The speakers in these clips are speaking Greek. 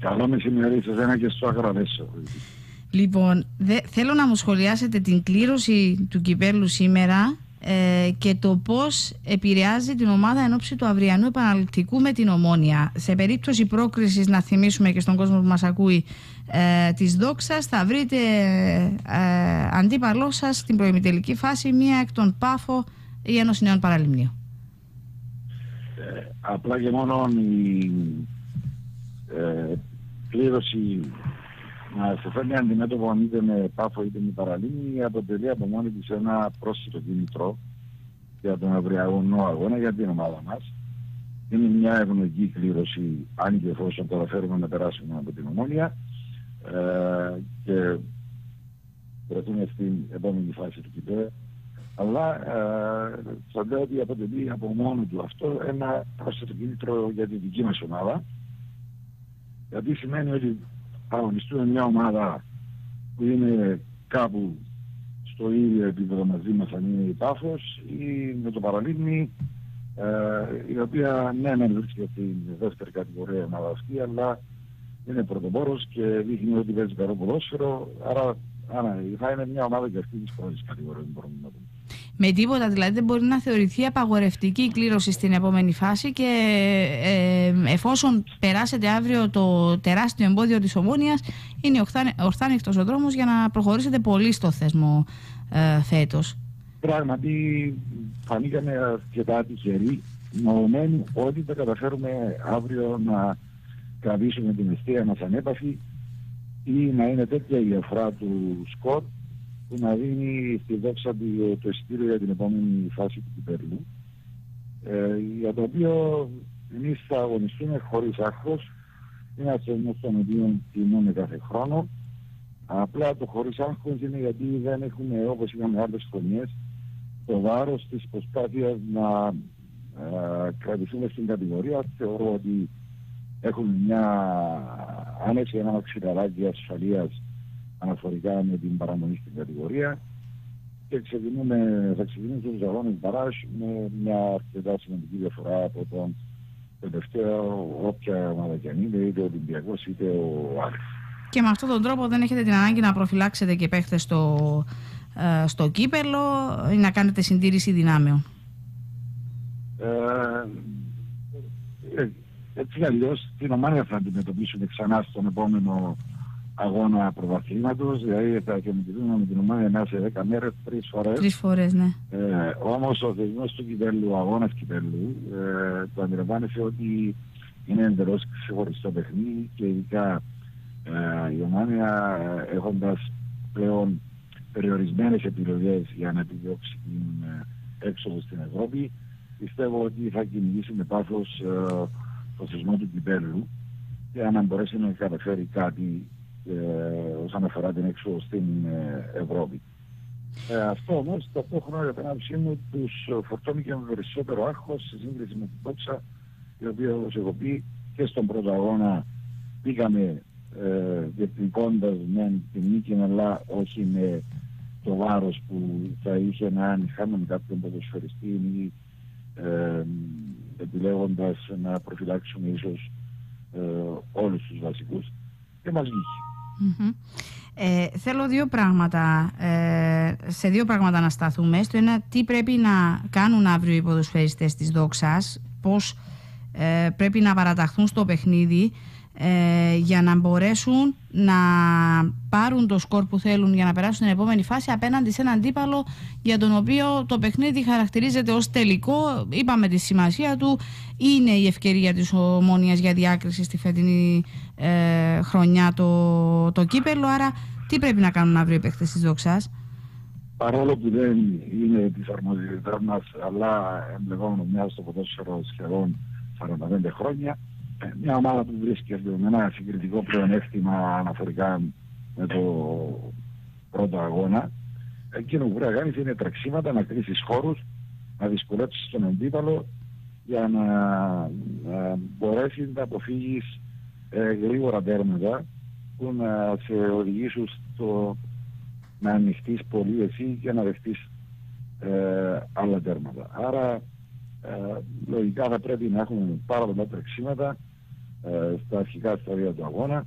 Καλό μεσημέρι σε ένα και στο αγραδέσιο. Λοιπόν, δε, θέλω να μου σχολιάσετε την κλήρωση του κυπέλου σήμερα ε, και το πώς επηρεάζει την ομάδα εν ώψη του αυριανού επαναληπτικού με την Ομόνια. Σε περίπτωση πρόκρισης, να θυμίσουμε και στον κόσμο που μας ακούει, ε, της δόξας, θα βρείτε ε, αντίπαλό σας στην προημιτελική φάση μία εκ των Πάφο ή ενός νέων παραλυμνίου. Ε, απλά και μόνο η ε, κλήρωση να σε φέρνει αντιμέτωπο είτε με πάφο είτε με παραλίμνη αποτελεί από μόνη της ένα πρόσθετο κινητρό για τον αυριανό αγώνα για την ομάδα μας. Είναι μια ευνοϊκή κλήρωση αν και εφόσον καταφέρουμε να περάσουμε από την ομόνια. Ε, και βρεθούμε στην επόμενη φάση του ΚΙΠΕ αλλά ε, θα λέω ότι αποτελεί από μόνο του αυτό ένα πρόσθετο κίνητρο για την δική μας ομάδα γιατί σημαίνει ότι αγωνιστούμε μια ομάδα που είναι κάπου στο ίδιο επίπεδο μαζί μας αν είναι η Πάφος ή με το Παραλίμνη ε, η οποία ναι δεν βρίσκεται στην δεύτερη κατηγορία ομάδα αυτή αλλά είναι πρωτοπόρος και δείχνει ότι παίζει καλό ποδόσφαιρο. Άρα, άρα θα είναι μια ομάδα και αυτή της πρώτης κατηγορίας μπορούμε να πούμε με τίποτα. Δηλαδή δεν μπορεί να θεωρηθεί απαγορευτική η κλήρωση στην επόμενη φάση και ε, εφόσον περάσετε αύριο το τεράστιο εμπόδιο της Ομόνιας είναι ορθάνυχτος ο δρόμος για να προχωρήσετε πολύ στο θεσμό ε, φέτος. Πράγματι φανήκαμε αρκετά τυχεροί νοωμένοι ότι θα καταφέρουμε αύριο να κρατήσουμε την αιστεία μας ανέπαφη ή να είναι τέτοια η διαφορά του σκορ που να δίνει στη δόξα του το εισιτήριο για την επόμενη φάση του Κυπέρλου ε, για το οποίο εμείς θα αγωνιστούμε χωρίς άγχος είναι ασθενός των οποίων τιμούμε κάθε χρόνο. Απλά το χωρίς άγχος είναι γιατί δεν έχουμε όπως είχαμε άλλες χρονιές το βάρος της προσπάθειας να ε, κρατηθούμε στην κατηγορία. Θεωρώ ότι έχουμε μια άνεση ένα αξιταράκι ασφαλείας αναφορικά με την παραμονή στην κατηγορία και ξεκινούμε, θα ξεκινήσουμε τους αγώνες Μπαράς με μια αρκετά σημαντική διαφορά από τον τελευταίο όποια ομάδα και αν είναι, είτε ο Ολυμπιακός είτε ο Άρης. Και με αυτόν τον τρόπο δεν έχετε την ανάγκη να προφυλάξετε και παίχτες στο, ε, στο κύπελο ή να κάνετε συντήρηση δυνάμεων. Ε, ε, έτσι αλλιώς την ομάδα θα αντιμετωπίσουμε ξανά στον επόμενο αγώνα πρωταθλήματος, δηλαδή θα κινητοποιούμε με την ομάδα ένα σε 10 μέρες τρεις φορές. Τρεις φορές, ναι. Ε, όμως ο θεσμός του κυπέλου, ο αγώνας κυπέλου, ε, το αντιλαμβάνεσαι ότι είναι εντελώς ξεχωριστό παιχνίδι και ειδικά ε, η ομάδα ε, έχοντας πλέον περιορισμένες επιλογές για να επιδιώξει την ε, έξοδο στην Ευρώπη, πιστεύω ότι θα κυνηγήσει με πάθος ε, το θεσμό του κυπέλου για να μπορέσει να καταφέρει κάτι ε, όσον αφορά την έξοδο στην ε, Ευρώπη. Ε, αυτό όμως ταυτόχρονα για την άποψή μου τους φορτώνει και με περισσότερο άγχος σε σύγκριση με την Τόξα η οποία όπως έχω πει και στον πρώτο αγώνα πήγαμε ε, διεκδικώντας με την νίκη αλλά όχι με το βάρος που θα είχε να αν είχαμε κάποιον ποδοσφαιριστή ή ε, επιλέγοντας να προφυλάξουμε ίσως ε, όλους τους βασικούς και μας βγήκε. Ε, θέλω δύο πράγματα, ε, σε δύο πράγματα να σταθούμε. Στο ένα, τι πρέπει να κάνουν αύριο οι ποδοσφαιριστές της Δόξας, πώς ε, πρέπει να παραταχθούν στο παιχνίδι ε, για να μπορέσουν να πάρουν το σκορ που θέλουν για να περάσουν στην επόμενη φάση απέναντι σε έναν αντίπαλο για τον οποίο το παιχνίδι χαρακτηρίζεται ως τελικό. Είπαμε τη σημασία του. Είναι η ευκαιρία της ομόνιας για διάκριση στη φετινή ε, χρονιά το, το κύπελο. Άρα τι πρέπει να κάνουν αύριο οι παίχτες της Δόξας. Παρόλο που δεν είναι της αρμοδιότητάς μας, αλλά εμπλεκόμενος μιας στο ποδόσφαιρο σχεδόν 45 χρόνια, μια ομάδα που βρίσκεται με ένα συγκριτικό πλεονέκτημα αναφορικά με το πρώτο αγώνα, εκείνο που πρέπει να κάνεις είναι τρεξίματα, να κρίσεις χώρους, να δυσκολέψεις τον αντίπαλο για να, να μπορέσεις να αποφύγεις ε, γρήγορα τέρματα που να σε οδηγήσουν στο να ανοιχτείς πολύ εσύ και να δεχτείς ε, άλλα τέρματα. Άρα ε, λογικά θα πρέπει να έχουμε πάρα πολλά τρεξίματα ε, στα αρχικά στάδια του αγώνα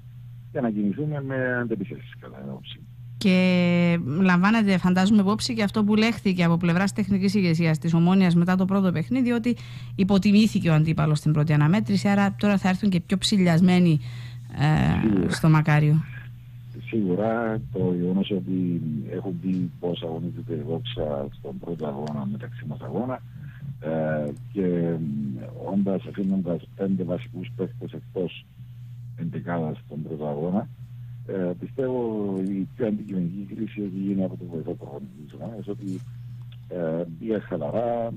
και να κινηθούμε με αντεπιθέσεις κατά ενόψη. Και λαμβάνεται, φαντάζομαι, υπόψη και αυτό που λέχθηκε από πλευράς τεχνικής ηγεσίας της Ομόνιας μετά το πρώτο παιχνίδι, ότι υποτιμήθηκε ο αντίπαλος στην πρώτη αναμέτρηση. Άρα τώρα θα έρθουν και πιο ψηλιασμένοι ε, στο Μακάριο. Σίγουρα το γεγονός ότι έχουν πει πώ αγωνίζεται η Δόξα στον πρώτο αγώνα μεταξύ μας αγώνα ε, και όντας αφήνοντας πέντε βασικούς παίχτε εκτός εντεκάδα στον πρώτο αγώνα, ε, πιστεύω η πιο αντικειμενική κρίση έχει γίνει από το βοηθό προγραμματισμό, ότι ε, πήγε χαλαρά, ε,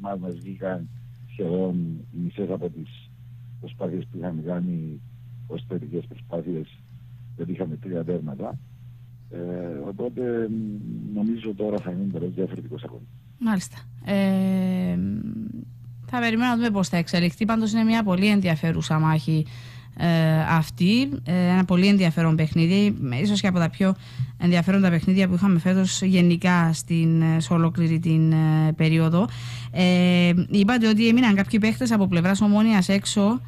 μας μας βγήκαν σχεδόν οι μισές από τις προσπάθειες που είχαμε κάνει ως θετικές προσπάθειες, γιατί είχαμε τρία τέρματα. Ε, οπότε νομίζω τώρα θα είναι τελείως διαφορετικός ακόμη. Μάλιστα. Ε, θα περιμένω να δούμε πώς θα εξελιχθεί. Πάντως είναι μια πολύ ενδιαφέρουσα μάχη ε, αυτή. Ε, ένα πολύ ενδιαφέρον παιχνίδι, ίσως και από τα πιο ενδιαφέροντα παιχνίδια που είχαμε φέτος γενικά στην, ε, σε ολόκληρη την περίοδο. Ε, είπατε ότι έμειναν κάποιοι παίχτες από πλευράς ομόνιας έξω.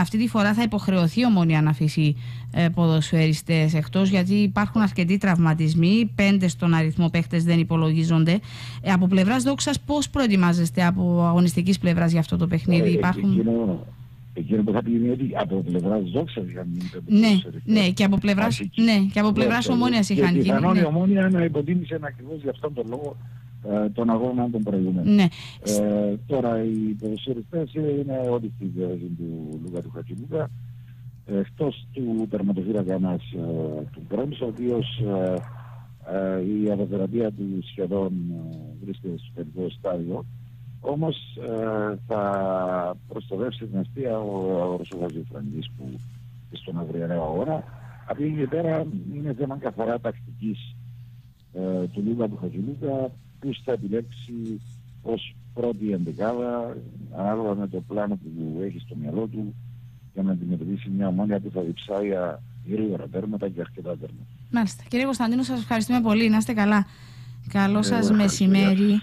Αυτή τη φορά θα υποχρεωθεί η ομόνια να αφήσει ε, ποδοσφαιριστές εκτός γιατί υπάρχουν αρκετοί τραυματισμοί, πέντε στον αριθμό παίχτες δεν υπολογίζονται. από πλευράς δόξας πώς προετοιμάζεστε από αγωνιστικής πλευράς για αυτό το παιχνίδι, υπάρχουν... Εκείνο που θα πει είναι ότι από πλευράς Δόξας είχαν γίνει ναι, ναι, και από πλευρά ναι, και από πλευράς Ομόνιας είχαν γίνει. Και πιθανόν η Ομόνια να υποτίμησε ακριβώς για αυτόν τον λόγο ε, τον αγώνα των προηγούμενων. Ναι. Ε, τώρα οι ποδοσφαιριστές είναι ό,τι στη διαδικασία του Λούκα του Χατζηλούκα εκτός του τερματοφύρακα ένας ε, του Γκρόμς, ο οποίος ε, ε, η αποθεραπεία του σχεδόν βρίσκεται στο τελικό στάδιο όμως ε, θα προστατεύσει την αστεία ο Ρωσοβαζής Φραγκίσκου στον αυριανό αγώνα. Από εκεί και πέρα είναι θέμα καθαρά τακτικής ε, του Λούκα του Χατζηλούκα που θα επιλέξει ως πρώτη εντεκάδα ανάλογα με το πλάνο που έχει στο μυαλό του για να αντιμετωπίσει μια ομόνια που θα διψάει γρήγορα τέρματα και αρκετά τέρματα. Μάλιστα. Κύριε Κωνσταντίνο, σας ευχαριστούμε πολύ. Να είστε καλά. Καλό σας μεσημέρι.